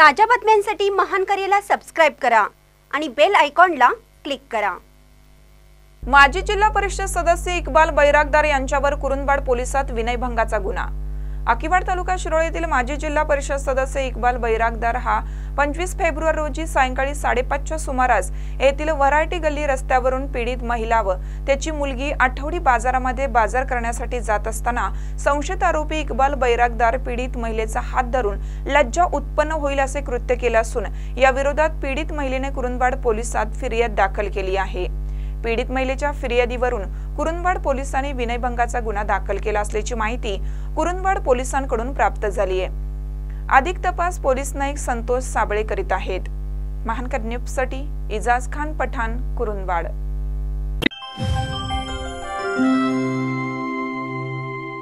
ताज्या बातम्यांसाठी महान करेला सबस्क्राईब करा आणि बेल आयकॉनला क्लिक करा. माजी जिल्हा परिषद सदस्य इक्बाल बैरागदार यांच्यावर कुरुंदवाड पोलिसात विनयभंगाचा गुन्हा. अकिवाड तालुका शिरोळ येथील माजी जिल्हा परिषद सदस्य इक्बाल बैरागदार हा पंचवीस फेब्रुवारी रोजी सायंकाळी साडेपाचच्या सुमारास येथील व्हरायटी गल्ली रस्त्यावरून पीडित महिला व त्याची मुलगी आठवडी बाजारामध्ये बाजार करण्यासाठी जात असताना संशयित आरोपी इक्बाल बैरागदार पीडित महिलेचा हात धरून लज्जा उत्पन्न होईल असे कृत्य केले असून या विरोधात पीडित महिलेने कुरुंदवाड पोलिसात फिर्याद दाखल केली आहे. पीडित महिलेच्या फिर्यादीवरून कुरुंदवाड पोलिसांनी विनयभंगाचा गुन्हा दाखल केला असल्याची माहिती कुरुंदवाड पोलिसांकडून प्राप्त झाली आहे. अधिक तपास पोलीस नाईक संतोष साबळे करीत आहेत. महानकर न्यूजसाठी इजाज खान पठाण कुरुंदवाड.